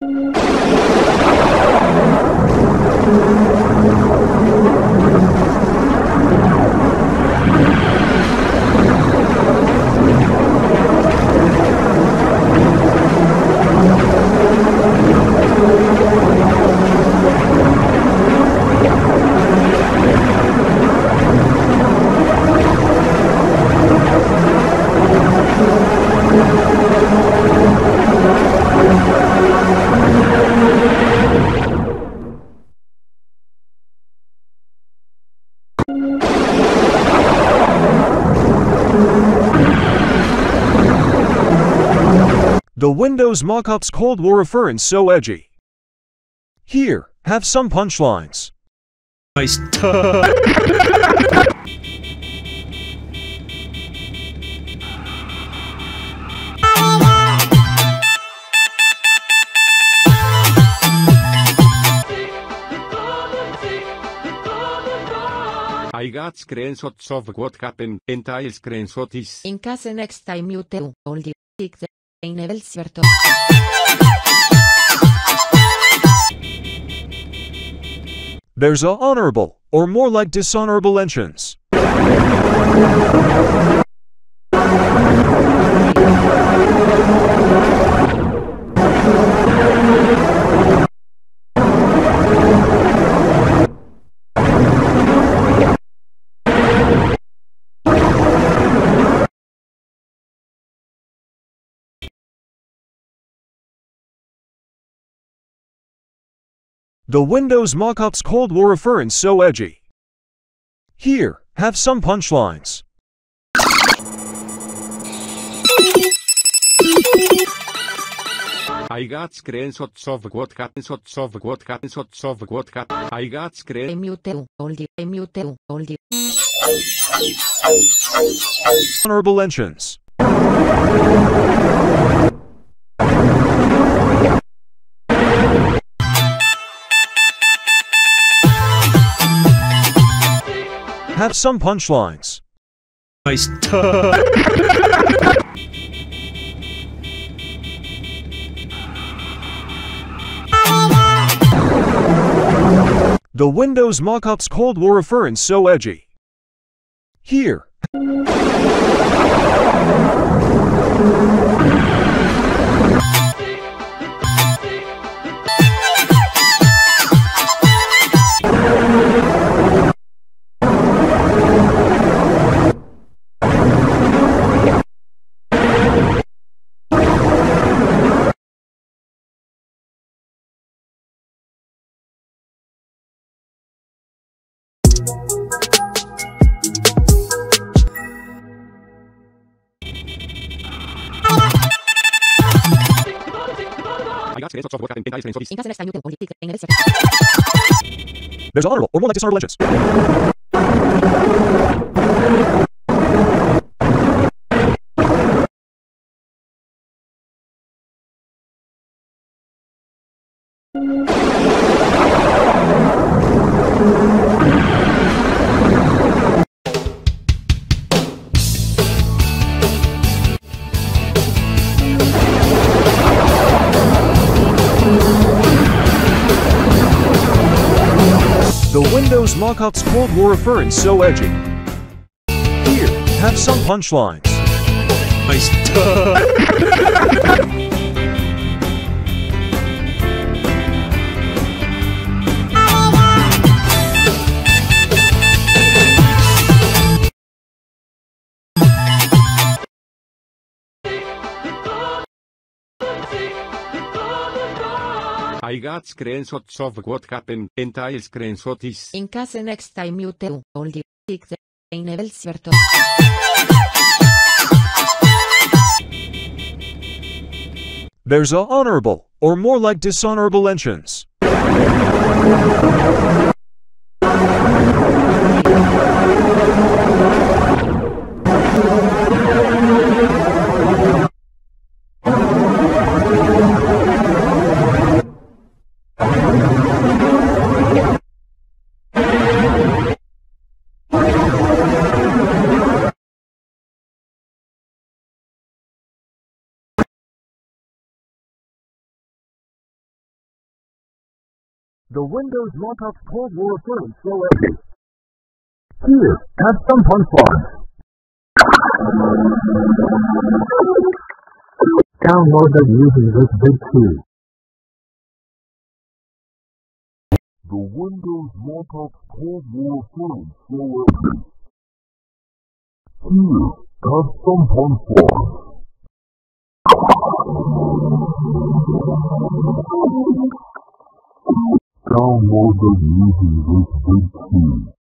The Windows mockup's Cold War reference so edgy. Here, have some punchlines. Nice. I got screenshots of what happened, and I'll screenshot this. In case next time you tell all the the There's a honorable, or more like dishonorable entrance. The Windows mockup's Cold War reference so edgy. Here, have some punchlines. I got screenshots of what happened, shots of what happened, shots of what happened. I got screen. I mute all the mute all the Honorable entrance. Have some punchlines. Nice. The Windows mockup's Cold War reference so edgy. Here. The Eneveltsverto. There's honorable, or more like dishonorable entrance. The Mockup's Cold War reference so edgy. Here, have some punchlines. Nice. I got screenshots of what happened, and I screenshot is. In case next time you tell all the tick the. There's a honorable, or more like dishonorable entrance. The Windows Mockups Cold War reference so uh, edgy. Here, have some punch lines. Download them using this big key. The Windows Mockups Cold War reference so edgy. Here, have some punch lines. Download them using this big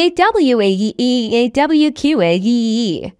E A W A E E A W Q A E E.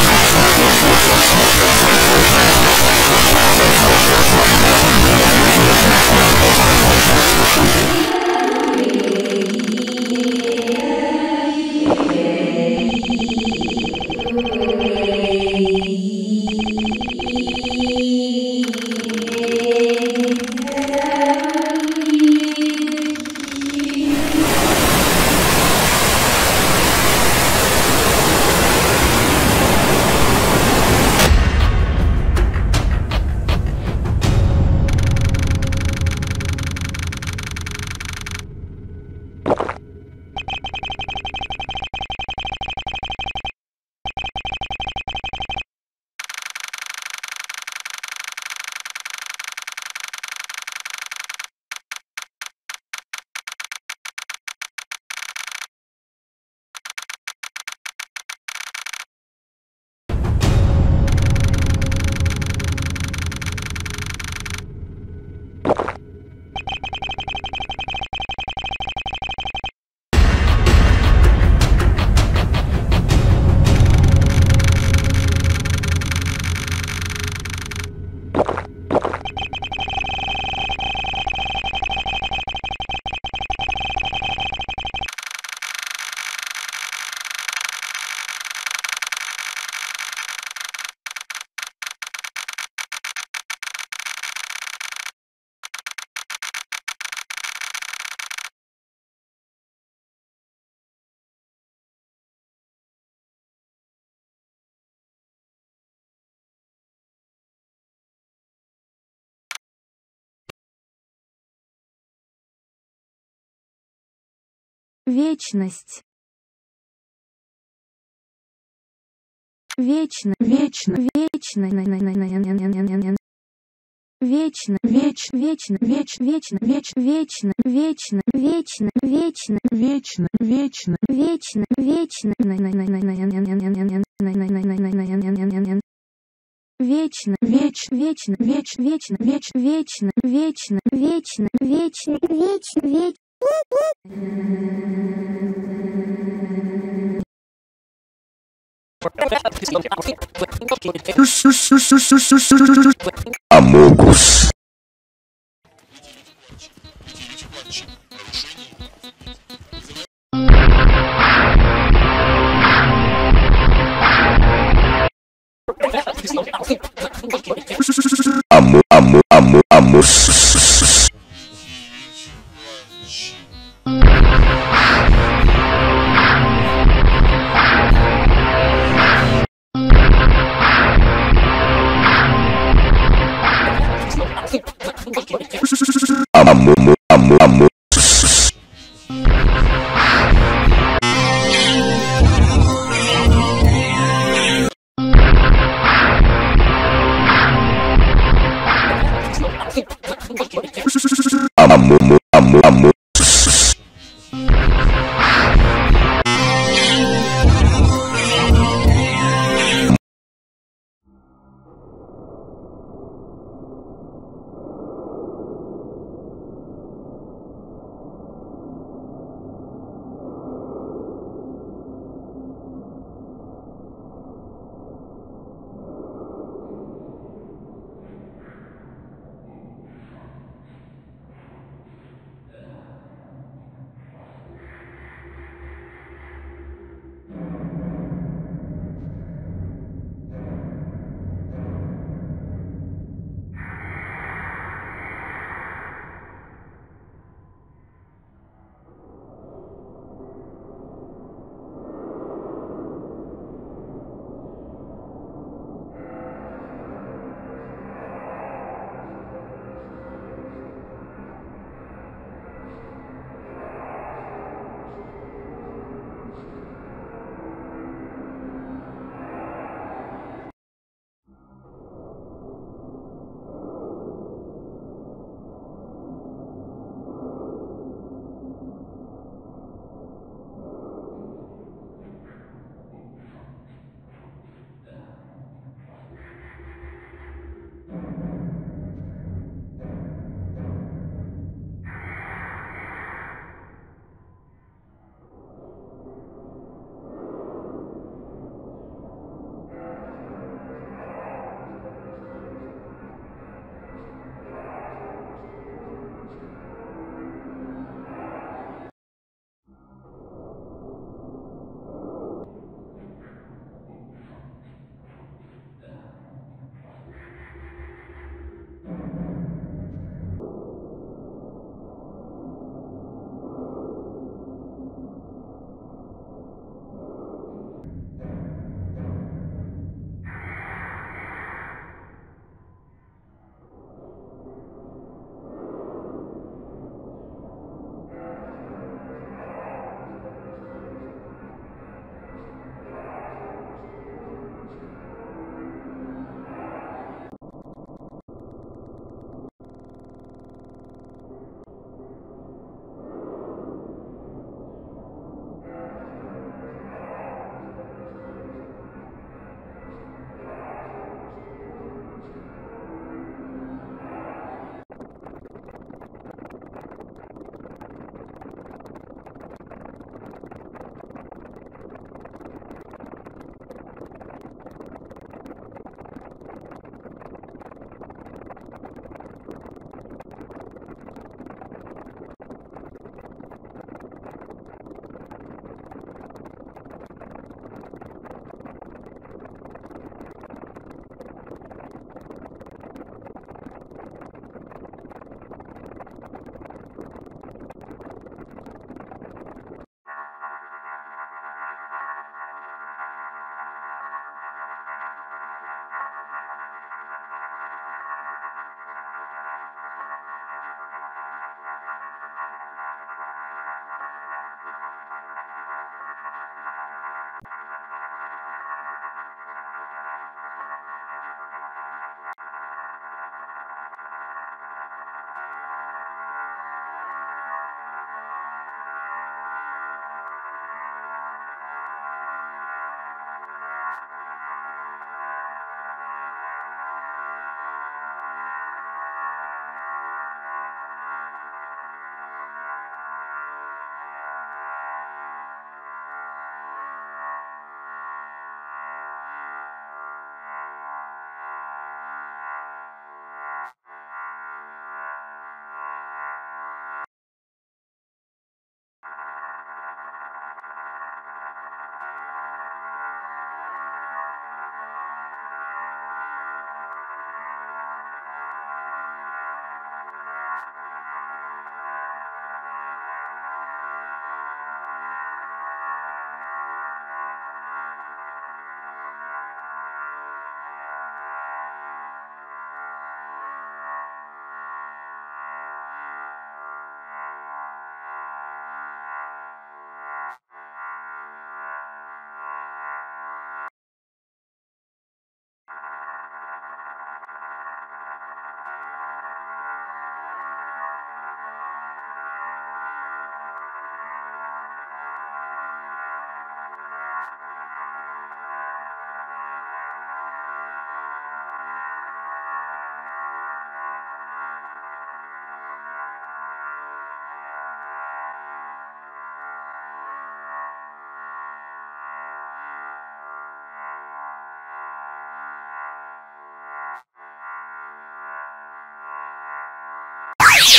Вечность. Вечно, вечно, вечно, вечно, веч, вечно, веч, вечно, веч, вечно, вечно, вечно, вечно, вечно, вечно, вечно, вечно, Вечно, веч, вечно, веч, вечно, веч, вечно, вечно, вечно, вечно, Amogus. Amo, amo, amo.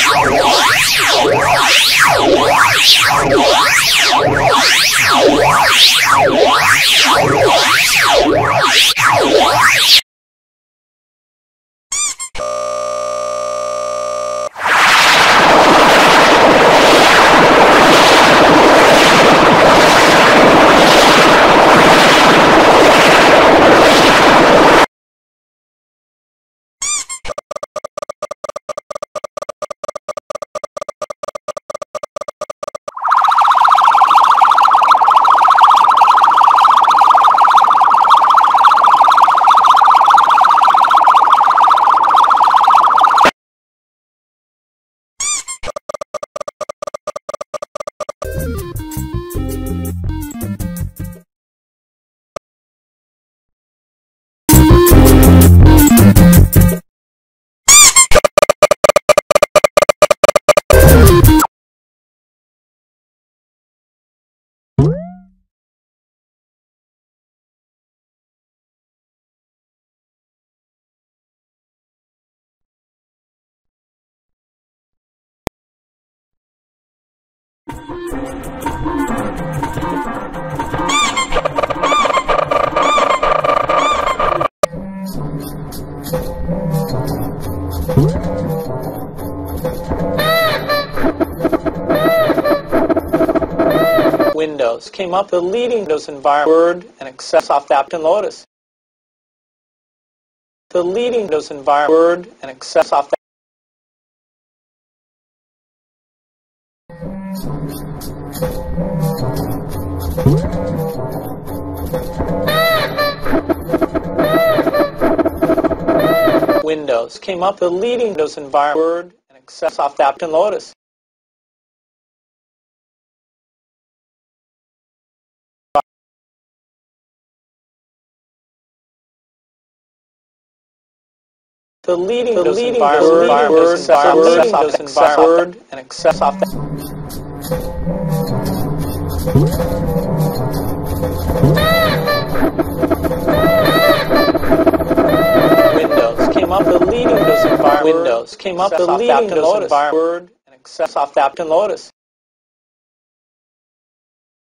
ファイト! Came up the leading Windows environment Word and Access off Apt and Lotus. The leading Windows environment Word and Access off Windows came up the leading Windows environment Word and Access off Apt and Lotus. The leading the leading Word, Word, Word, Word, Word, and Access off Windows came up the leading Windows environment. Windows came up the leading Windows environment. Word and Access off and Lotus.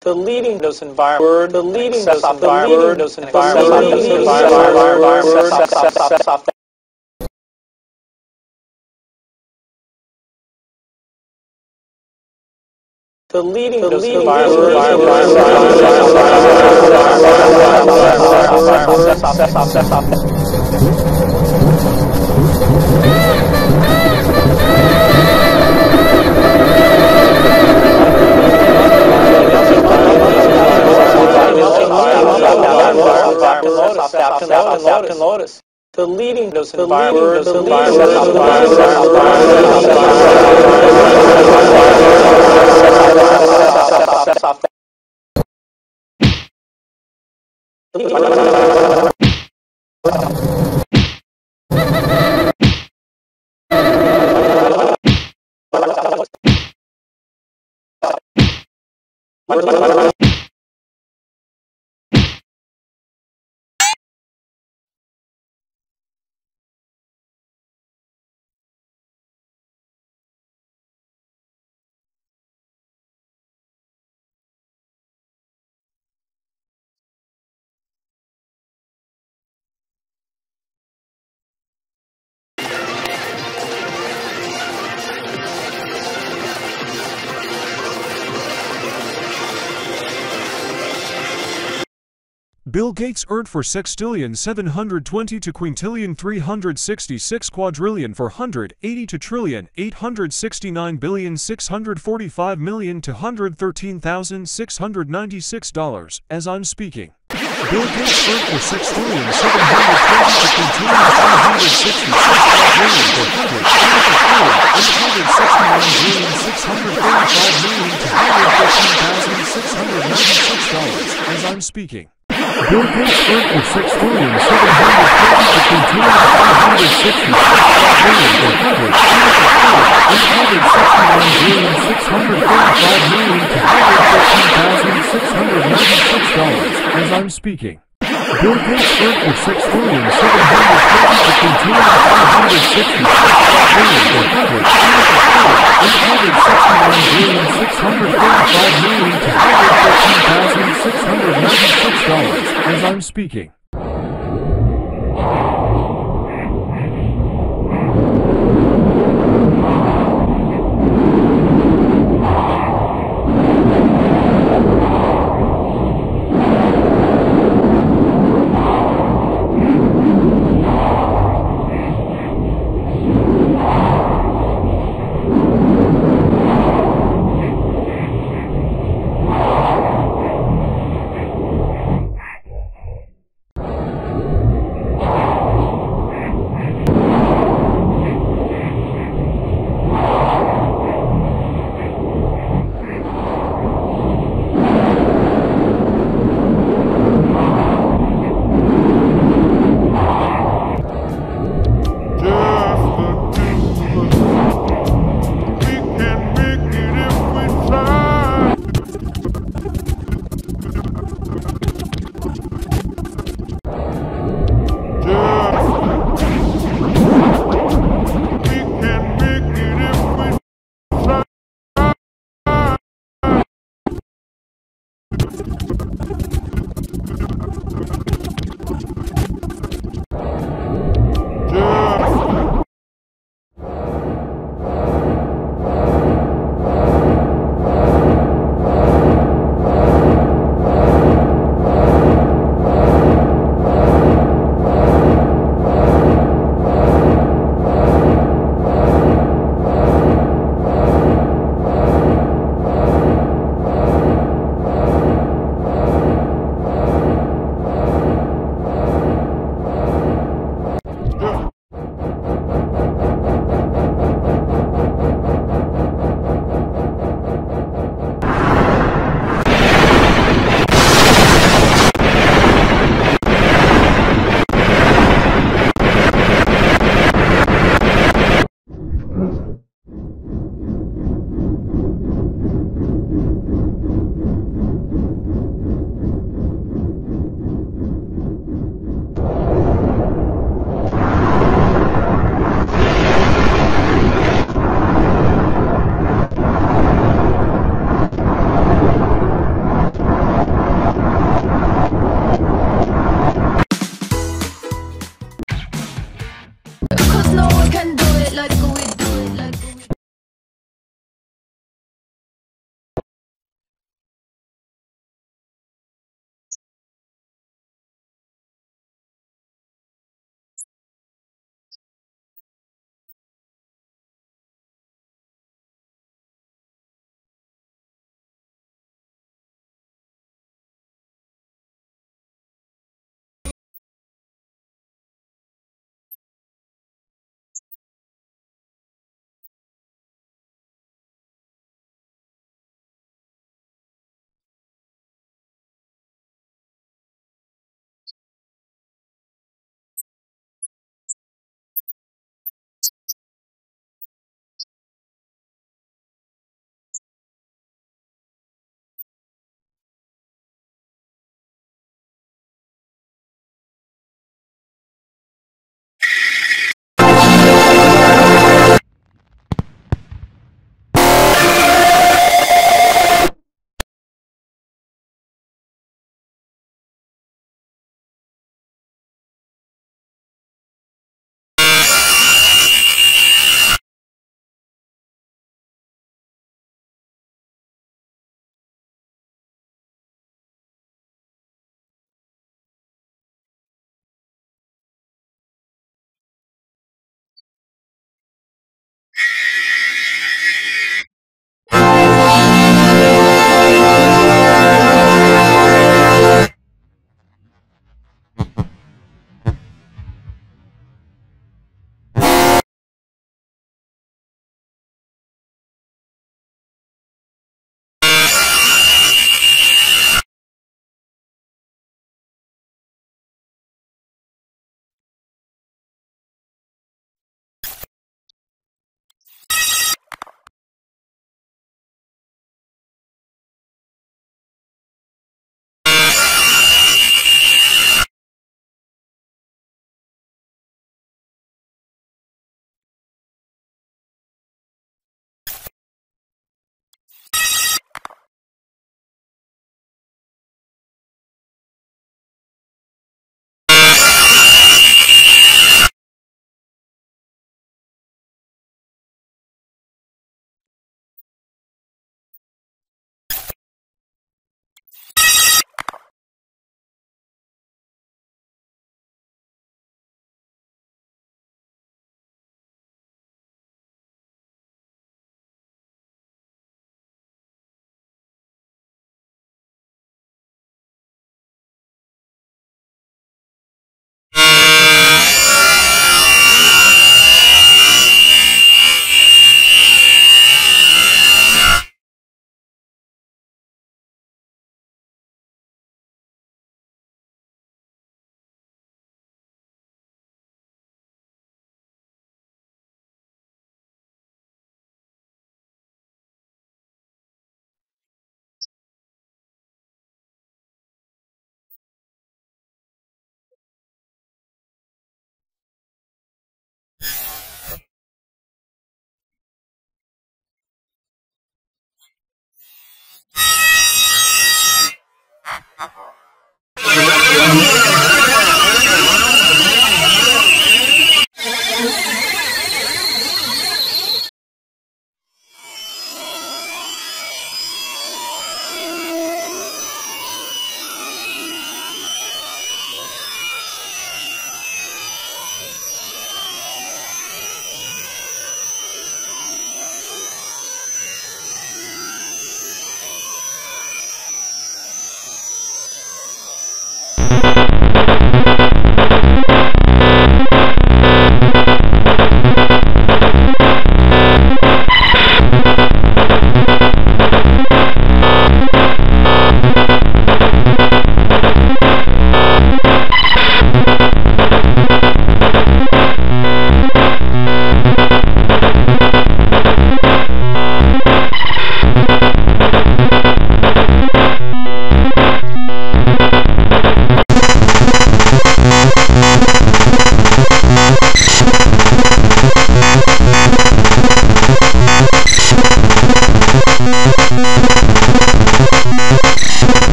The leading Windows environment. Word, the leading Windows environment. Windows environment. Windows environment. The leading the leading Lotus. The leading those environment. The Bill Gates earned for sextillion 720 to quintillion 366 quadrillion 480 to trillion 869 billion 645 million to 113,696 dollars as I'm speaking. Bill Gates earned for sextillion 720 to quintillion 366 quadrillion 480 to trillion 869 billion 635 million to 113,696 dollars as I'm speaking. Bill Gates earned sixty six million one hundred eight hundred sixty-nine billion six hundred thirty-five million to hundred thirteen thousand six hundred ninety-six dollars as I'm speaking. Bill Gates earned with six trillion seven hundred twenty between two and five hundred sixty-six billion one hundred eight hundred sixty-nine billion six hundred thirty-five million two hundred thirteen thousand six hundred ninety-six dollars as I'm speaking.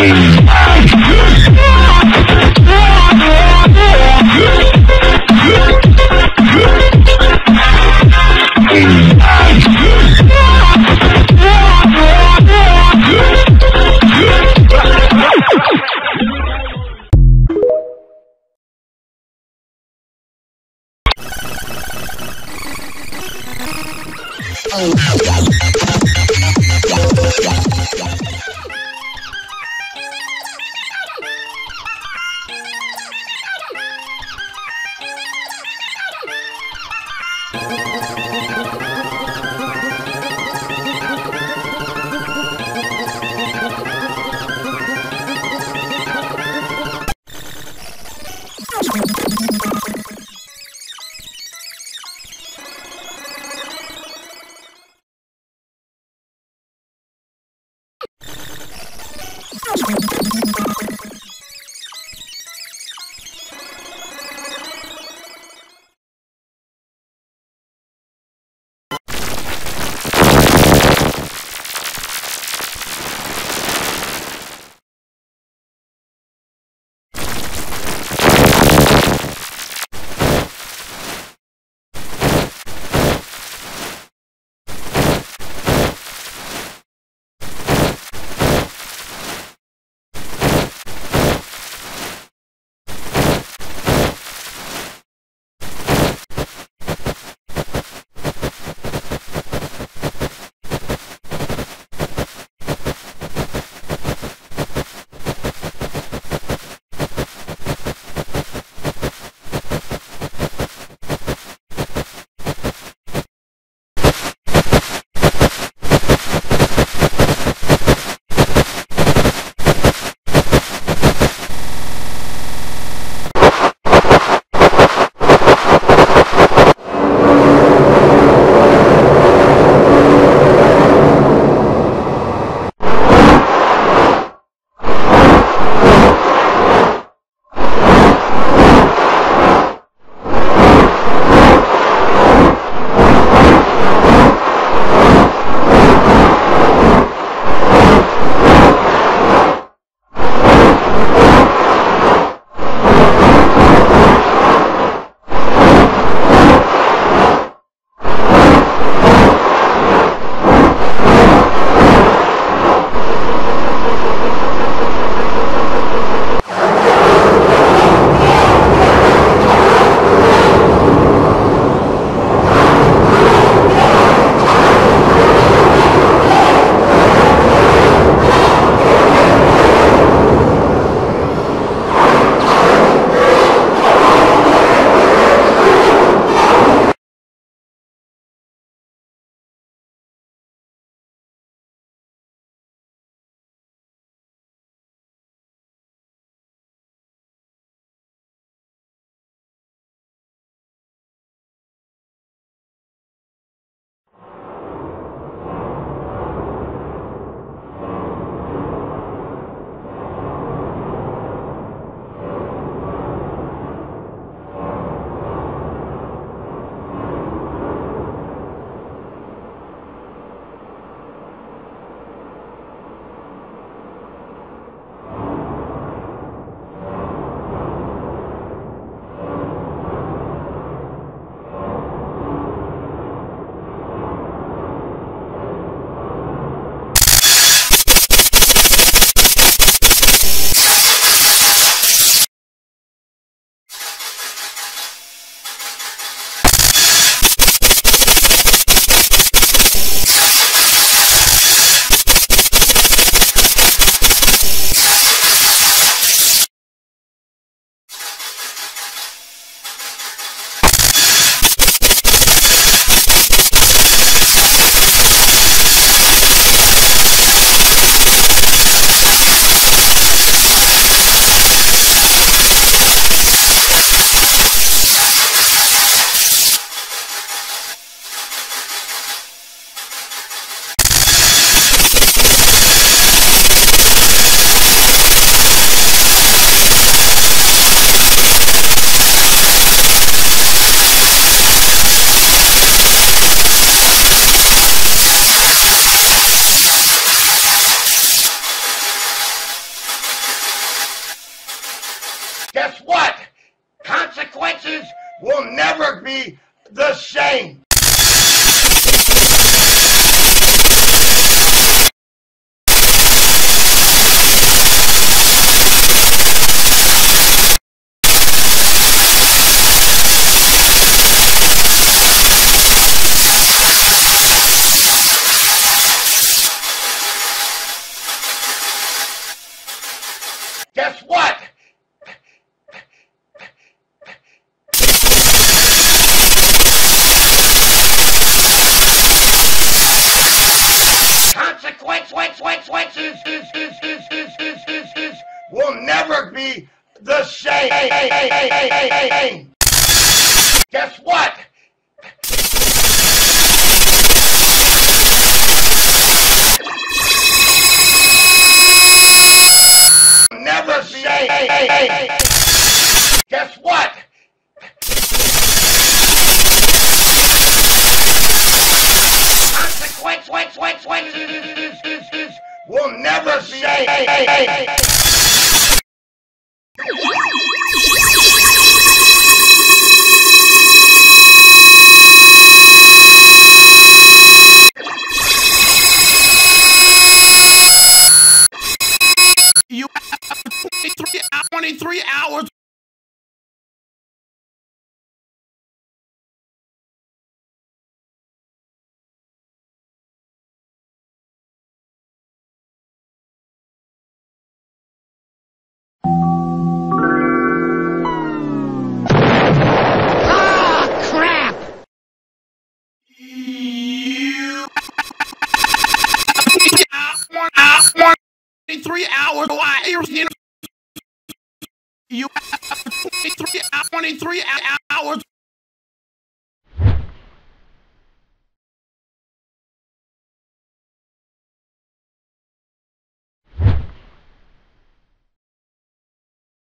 Amen. guess what?